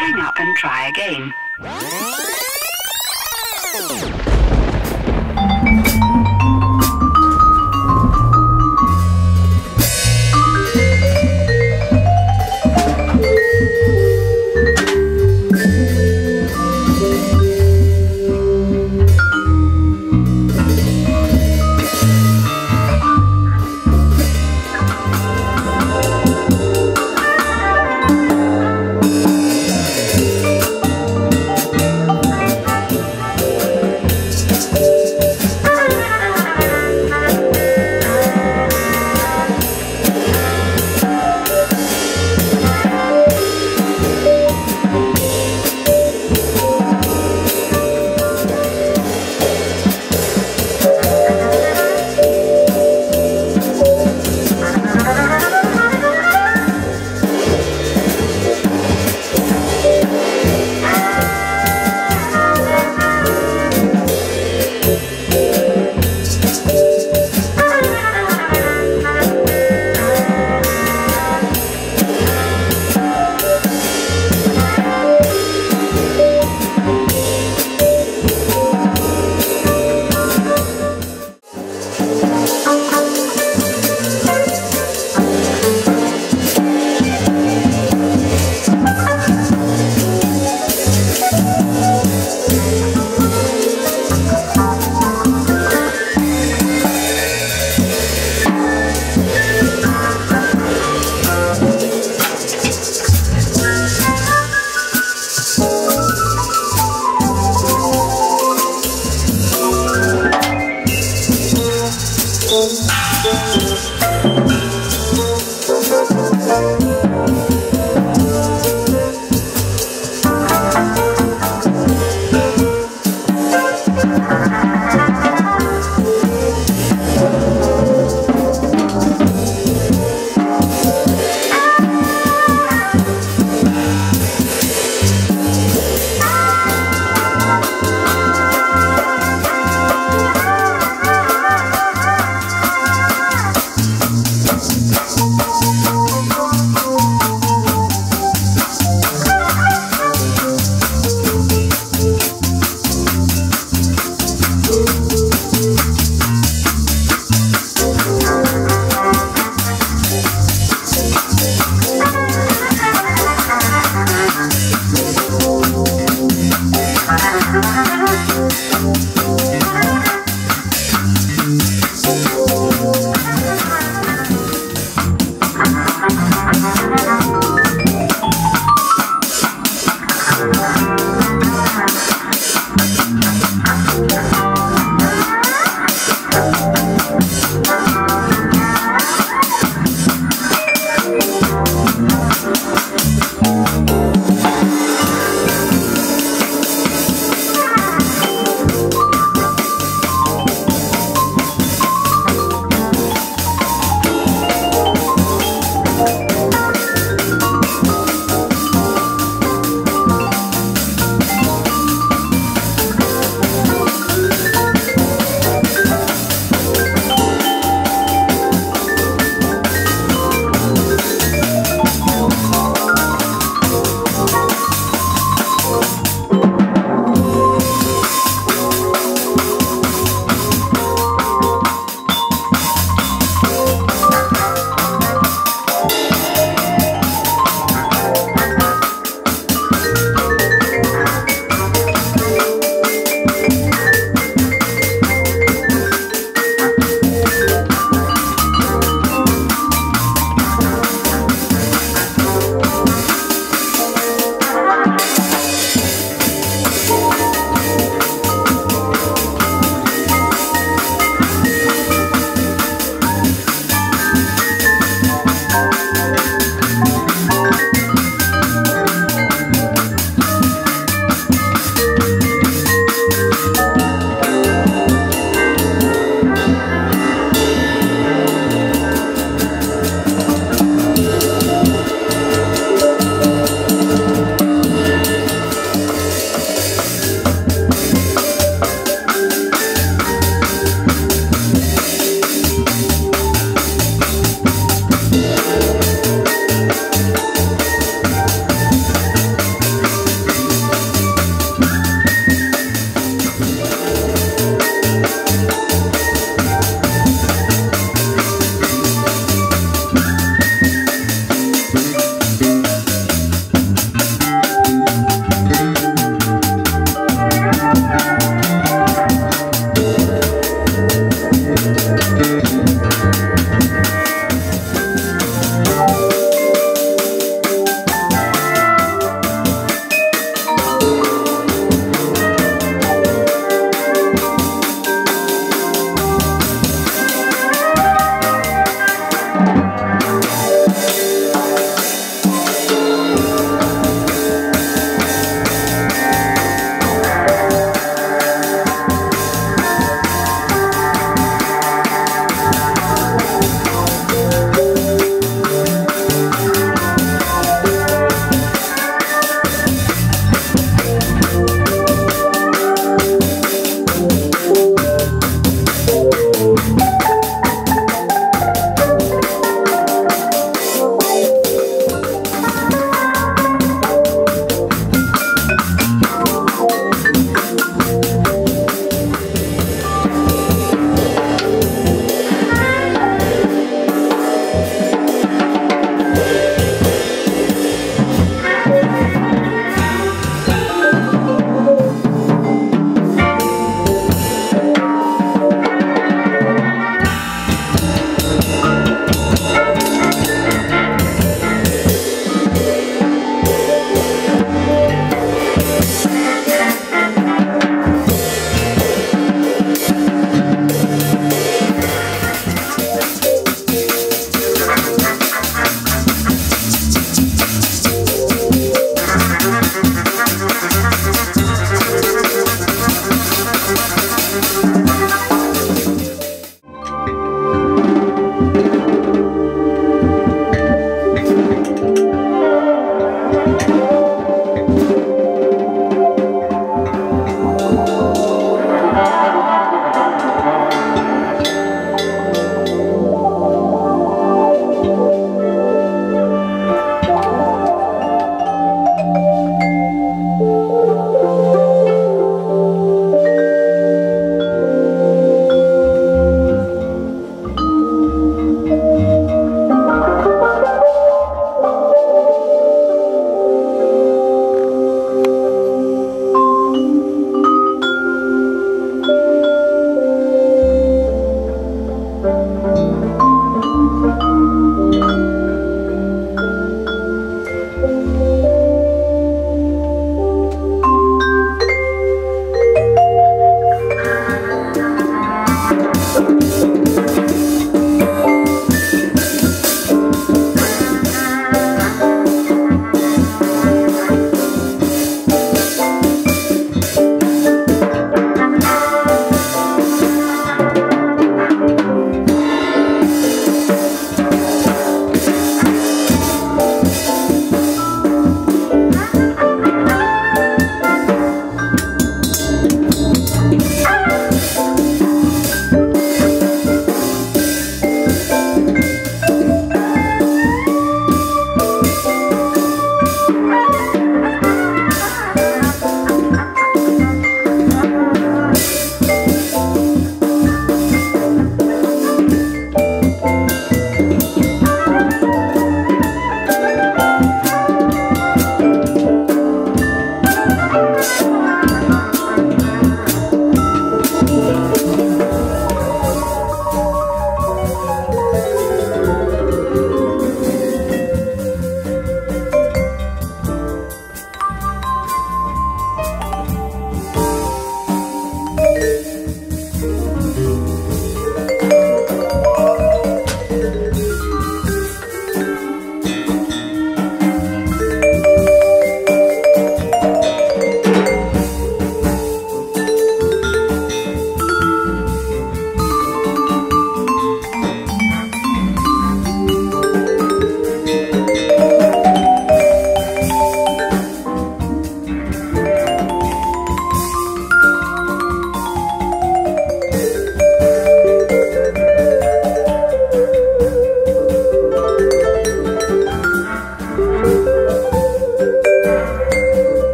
hang up and try again.